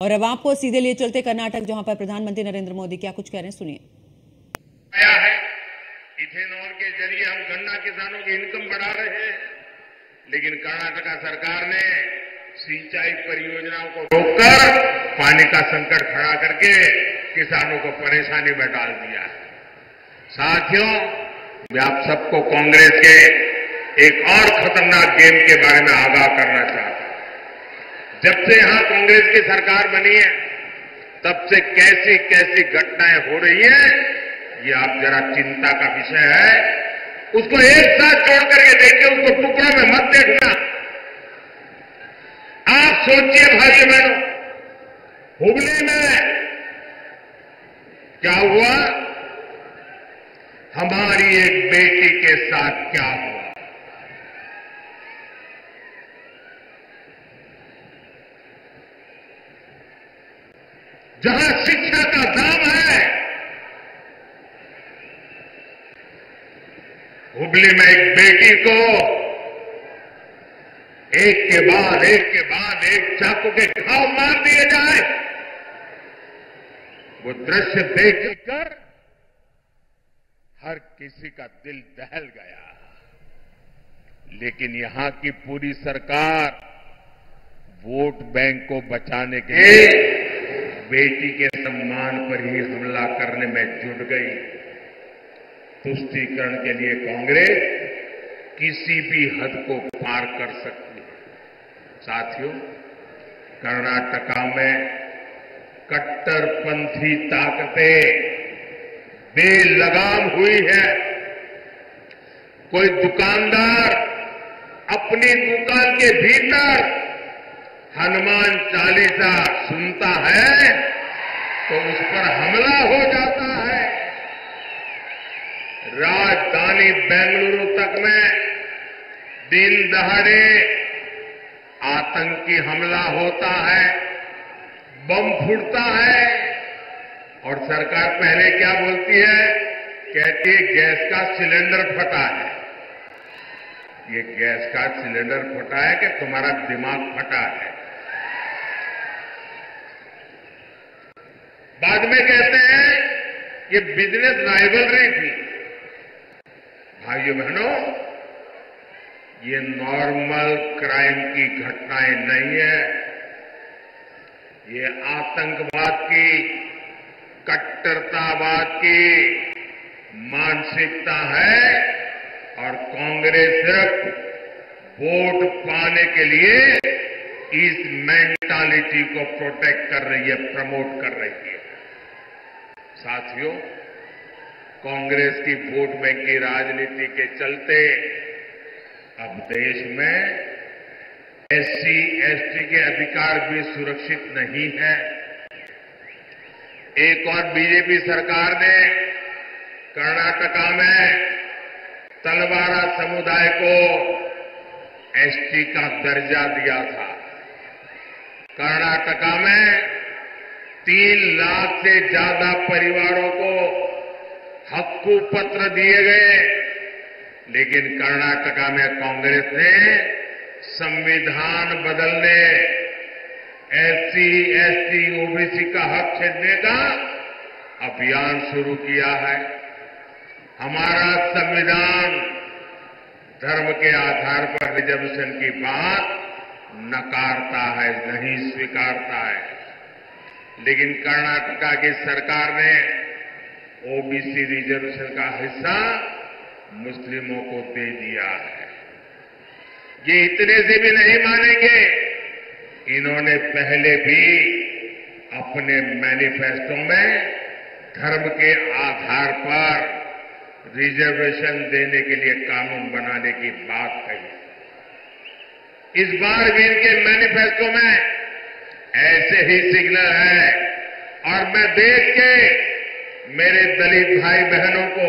और अब आपको सीधे लिए चलते कर्नाटक, जहाँ पर प्रधानमंत्री नरेंद्र मोदी, क्या कुछ कह रहे हैं? सुनिए। आया है। इथेनॉल के ज़रिए हम गन्ना किसानों की इनकम बढ़ा रहे हैं। लेकिन कर्नाटका सरकार ने सिंचाई परियोजनाओं को रोककर पानी का संकट खड़ा करके किसानों को परेशानी में डाल दिया है। साथियों, मैं आप सबको कांग्रेस के एक और खतरनाक गेम के बारे में आगाह करना चाहता हूँ। जब से यहाँ कांग्रेस की सरकार बनी है, तब से कैसी कैसी घटनाएँ हो रही हैं, ये आप जरा चिंता का विषय है। उसको एक साथ जोड़ करके देखिए, उसको टुकड़ों में मत देखना। आप सोचिए भाई बहनों, हुबली में क्या हुआ? हमारी एक बेटी के साथ क्या हुआ? जहाँ शिक्षा का दाम है, हुबली में एक बेटी को एक के बाद, एक के बाद एक चाकू के घाव मार दिए जाए। वो दृश्य देखकर हर किसी का दिल दहल गया। लेकिन यहाँ की पूरी सरकार वोट बैंक को बचाने के लिए बेटी के सम्मान पर ही हमला करने में जुट गई। तुष्टीकरण के लिए कांग्रेस किसी भी हद को पार कर सकती है। साथियों, कर्नाटका में कट्टरपंथी ताकतें बेलगाम हुई है। कोई दुकानदार अपनी दुकान के भीतर हनुमान चालीसा सुनता है तो उस पर हमला हो जाता है। राजधानी बेंगलुरु तक में दिन दहाड़े आतंकी हमला होता है, बम फूटता है, और सरकार पहले क्या बोलती है? कहती है, गैस का सिलेंडर फटा है। ये गैस का सिलेंडर फटा है कि तुम्हारा दिमाग फटा है बाद में कहते हैं ये बिज़नेस राइवलरी थी। भाइयों बहनों, ये नॉर्मल क्राइम की घटनाएँ नहीं है। ये आतंकवाद की, कट्टरतावाद की मानसिकता है और कांग्रेस सिर्फ़ वोट पाने के लिए इस मेंटालिटी को प्रोटेक्ट कर रही है प्रमोट कर रही है। साथियों, कांग्रेस की वोट बैंक की राजनीति के चलते अब देश में एससी, एसटी के अधिकार भी सुरक्षित नहीं है। एक और बीजेपी सरकार ने कर्नाटका में तलवारा समुदाय को एसटी का दर्जा दिया था। कर्नाटका में तीन लाख से ज़्यादा परिवारों को हक्कू पत्र दिए गए। लेकिन कर्नाटका में कांग्रेस ने संविधान बदलने, एससी, एसटी, ओबीसी का हक छीनने का अभियान शुरू किया है। हमारा संविधान धर्म के आधार पर रिजर्वेशन की बात नकारता है, नहीं स्वीकारता है। लेकिन कर्नाटका की सरकार ने ओबीसी रिजर्वेशन का हिस्सा मुस्लिमों को दे दिया है। ये इतने से भी नहीं मानेंगे। इन्होंने पहले भी अपने मैनिफेस्टो में धर्म के आधार पर रिजर्वेशन देने के लिए कानून बनाने की बात कही। इस बार भी इनके मैनिफेस्टो में ऐसे ही सिग्नल है। और मैं देख के मेरे दलित भाई बहनों को,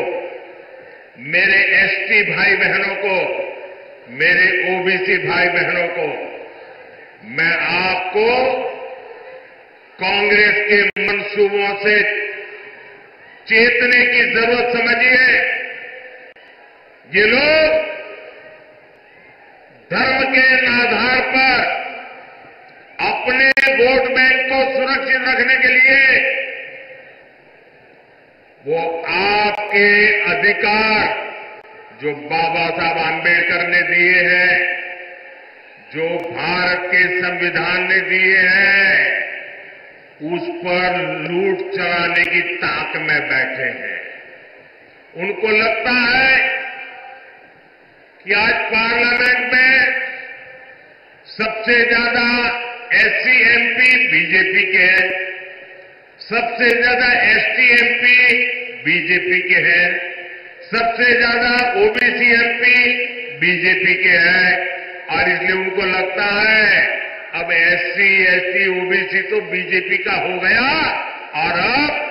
मेरे एसटी भाई बहनों को, मेरे ओबीसी भाई बहनों को, मैं आपको कांग्रेस के मंसूबों से चेतने की ज़रूरत समझिए ये लोग धर्म के आधार पर अपने वोट बैंक को रखने के लिए। वो आपके अधिकार जो बाबा साहब आंबेडकर ने दिए हैं, जो भारत के संविधान ने दिए हैं, उस पर लूट चलाने की ताक में बैठे हैं। उनको लगता है कि आज पार्लियामेंट में सबसे ज़्यादा एससी एमपी, बीजेपी के हैं। सबसे ज़्यादा एसटी एमपी, बीजेपी के हैं। सबसे ज़्यादा ओबीसी एमपी, बीजेपी के हैं। और इसलिए उनको लगता है, अब एससी, एसटी, ओबीसी तो बीजेपी का हो गया। और अब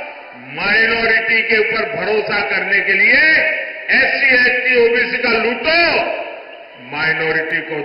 माइनॉरिटी के ऊपर भरोसा करने के लिए एससी, एसटी, ओबीसी का लूटो। माइनॉरिटी को